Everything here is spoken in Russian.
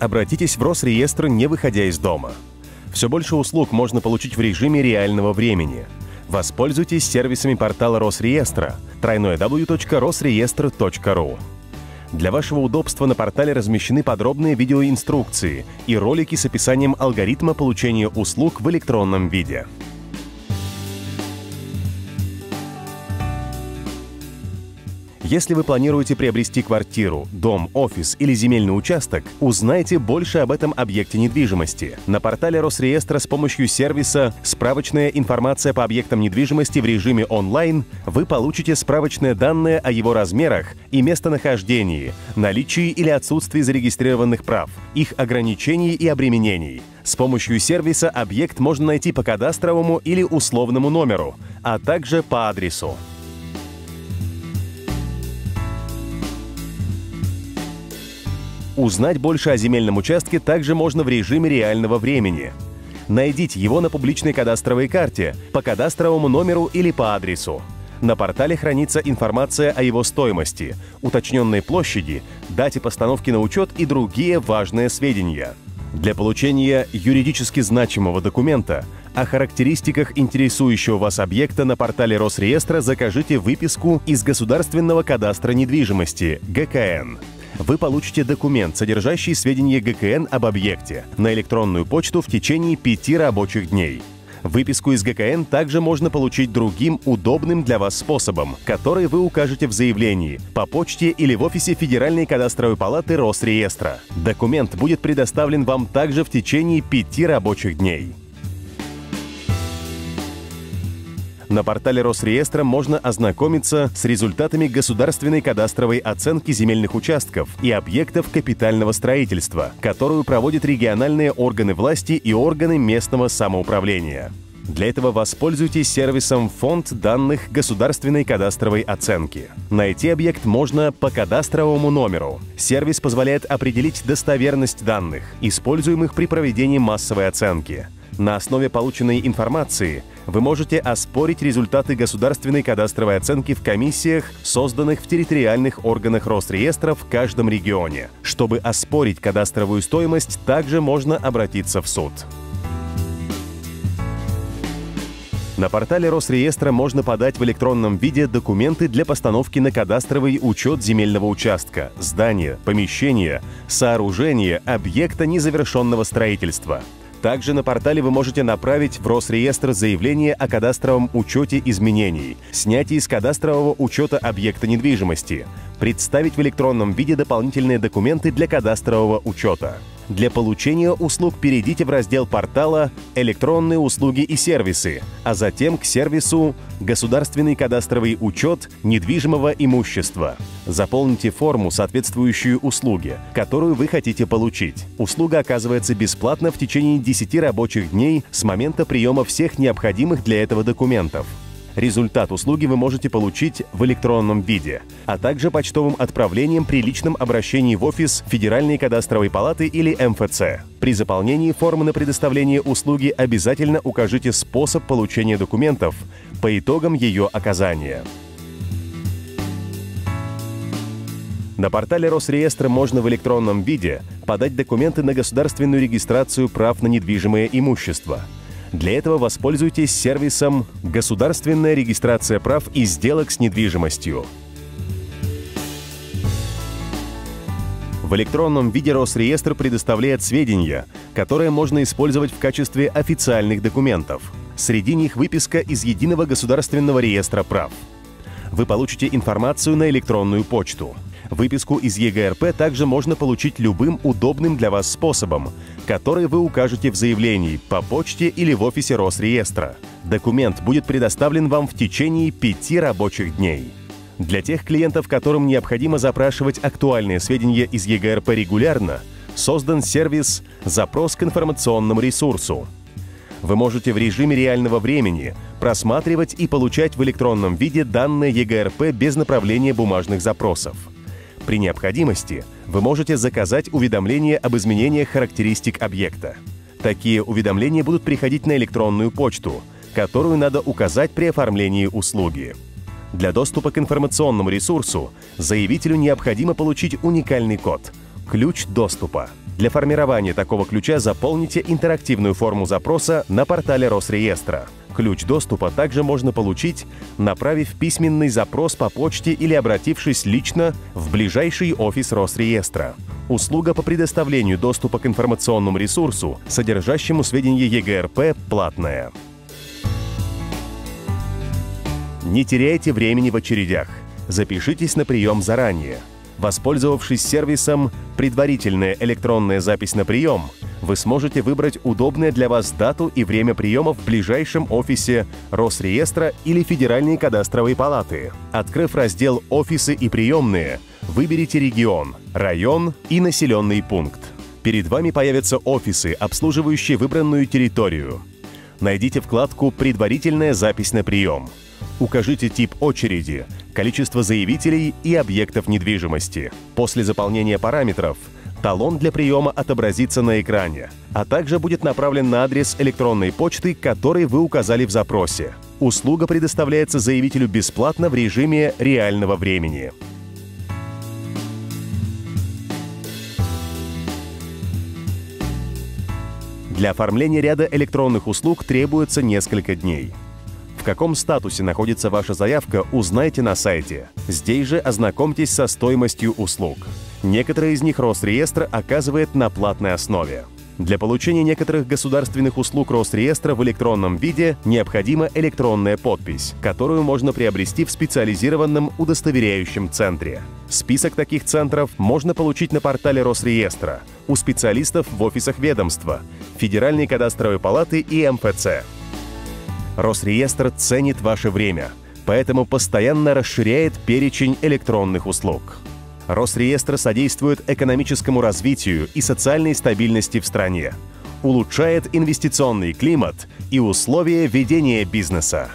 Обратитесь в Росреестр, не выходя из дома. Все больше услуг можно получить в режиме реального времени. Воспользуйтесь сервисами портала Росреестра www.rosreestr.ru. Для вашего удобства на портале размещены подробные видеоинструкции и ролики с описанием алгоритма получения услуг в электронном виде. Если вы планируете приобрести квартиру, дом, офис или земельный участок, узнайте больше об этом объекте недвижимости. На портале Росреестра с помощью сервиса «Справочная информация по объектам недвижимости» в режиме онлайн вы получите справочные данные о его размерах и местонахождении, наличии или отсутствии зарегистрированных прав, их ограничений и обременений. С помощью сервиса объект можно найти по кадастровому или условному номеру, а также по адресу. Узнать больше о земельном участке также можно в режиме реального времени. Найдите его на публичной кадастровой карте, по кадастровому номеру или по адресу. На портале хранится информация о его стоимости, уточненной площади, дате постановки на учет и другие важные сведения. Для получения юридически значимого документа о характеристиках интересующего вас объекта на портале Росреестра закажите выписку из Государственного кадастра недвижимости ГКН вы получите документ, содержащий сведения ГКН об объекте, на электронную почту в течение пяти рабочих дней. Выписку из ГКН также можно получить другим удобным для вас способом, который вы укажете в заявлении, по почте или в офисе Федеральной кадастровой палаты Росреестра. Документ будет предоставлен вам также в течение пяти рабочих дней. На портале Росреестра можно ознакомиться с результатами государственной кадастровой оценки земельных участков и объектов капитального строительства, которую проводят региональные органы власти и органы местного самоуправления. Для этого воспользуйтесь сервисом «Фонд данных государственной кадастровой оценки». Найти объект можно по кадастровому номеру. Сервис позволяет определить достоверность данных, используемых при проведении массовой оценки. На основе полученной информации вы можете оспорить результаты государственной кадастровой оценки в комиссиях, созданных в территориальных органах Росреестра в каждом регионе. Чтобы оспорить кадастровую стоимость, также можно обратиться в суд. На портале Росреестра можно подать в электронном виде документы для постановки на кадастровый учет земельного участка, здания, помещения, сооружения, объекта незавершенного строительства – также на портале вы можете направить в Росреестр заявление о кадастровом учете изменений, снятии из кадастрового учета объекта недвижимости, представить в электронном виде дополнительные документы для кадастрового учета. Для получения услуг перейдите в раздел портала «Электронные услуги и сервисы», а затем к сервису «Государственный кадастровый учет недвижимого имущества». Заполните форму, соответствующую услуге, которую вы хотите получить. Услуга оказывается бесплатно в течение 10 рабочих дней с момента приема всех необходимых для этого документов. Результат услуги вы можете получить в электронном виде, а также почтовым отправлением при личном обращении в офис Федеральной кадастровой палаты или МФЦ. При заполнении формы на предоставление услуги обязательно укажите способ получения документов по итогам ее оказания. На портале Росреестра можно в электронном виде подать документы на государственную регистрацию прав на недвижимое имущество – для этого воспользуйтесь сервисом «Государственная регистрация прав и сделок с недвижимостью». В электронном виде Росреестр предоставляет сведения, которые можно использовать в качестве официальных документов. Среди них выписка из Единого государственного реестра прав. Вы получите информацию на электронную почту – Выписку из ЕГРП также можно получить любым удобным для вас способом, который вы укажете в заявлении по почте или в офисе Росреестра. Документ будет предоставлен вам в течение пяти рабочих дней. Для тех клиентов, которым необходимо запрашивать актуальные сведения из ЕГРП регулярно, создан сервис «Запрос к информационному ресурсу». Вы можете в режиме реального времени просматривать и получать в электронном виде данные ЕГРП без направления бумажных запросов – при необходимости вы можете заказать уведомление об изменениях характеристик объекта. Такие уведомления будут приходить на электронную почту, которую надо указать при оформлении услуги. Для доступа к информационному ресурсу заявителю необходимо получить уникальный код – Ключ доступа. Для формирования такого ключа заполните интерактивную форму запроса на портале Росреестра. Ключ доступа также можно получить, направив письменный запрос по почте или обратившись лично в ближайший офис Росреестра. Услуга по предоставлению доступа к информационному ресурсу, содержащему сведения ЕГРП, платная. Не теряйте времени в очередях. Запишитесь на прием заранее. Воспользовавшись сервисом «Предварительная электронная запись на прием», вы сможете выбрать удобное для вас дату и время приема в ближайшем офисе Росреестра или Федеральной кадастровой палаты. Открыв раздел «Офисы и приемные», выберите регион, район и населенный пункт. Перед вами появятся офисы, обслуживающие выбранную территорию. Найдите вкладку «Предварительная запись на прием». Укажите тип очереди, количество заявителей и объектов недвижимости. После заполнения параметров талон для приема отобразится на экране, а также будет направлен на адрес электронной почты, который вы указали в запросе. Услуга предоставляется заявителю бесплатно в режиме реального времени. Для оформления ряда электронных услуг требуется несколько дней. В каком статусе находится ваша заявка, узнайте на сайте. Здесь же ознакомьтесь со стоимостью услуг. Некоторые из них Росреестр оказывает на платной основе. Для получения некоторых государственных услуг Росреестра в электронном виде необходима электронная подпись, которую можно приобрести в специализированном удостоверяющем центре. Список таких центров можно получить на портале Росреестра, у специалистов в офисах ведомства, Федеральной кадастровой палаты и МФЦ. Росреестр ценит ваше время, поэтому постоянно расширяет перечень электронных услуг. Росреестр содействует экономическому развитию и социальной стабильности в стране, улучшает инвестиционный климат и условия ведения бизнеса.